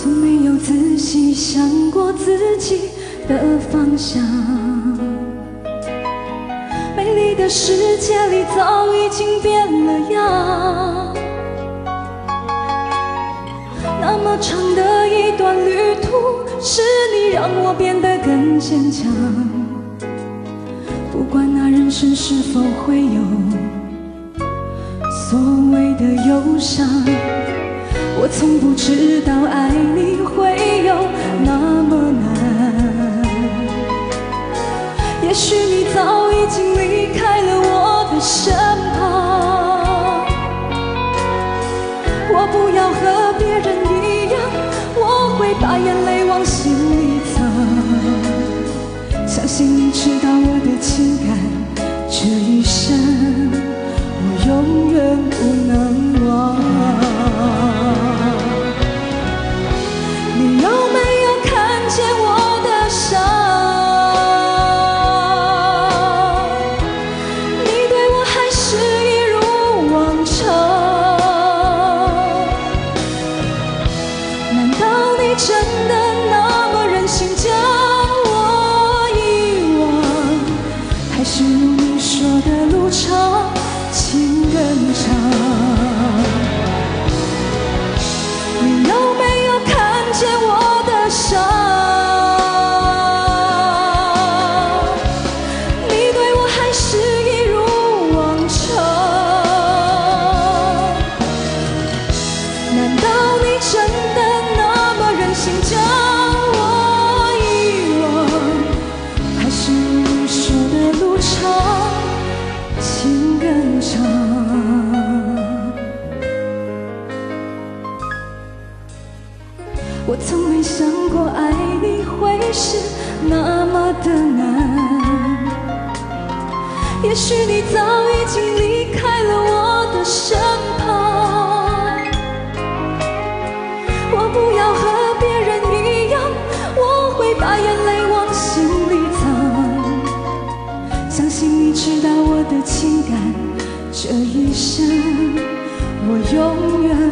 从没有仔细想过自己的方向。美丽的世界里早已经变了样。那么长的一段旅途，是你让我变得更坚强。不管那人生是否会有所谓的忧伤，我从不知道爱也许你早已经离开了我的身旁，我不要和别人一样，我会把眼泪往心里我从没想过爱你会是那么的难。也许你早已经离开了我的身旁。我不要和别人一样，我会把眼泪往心里藏。相信你知道我的情感，这一生我永远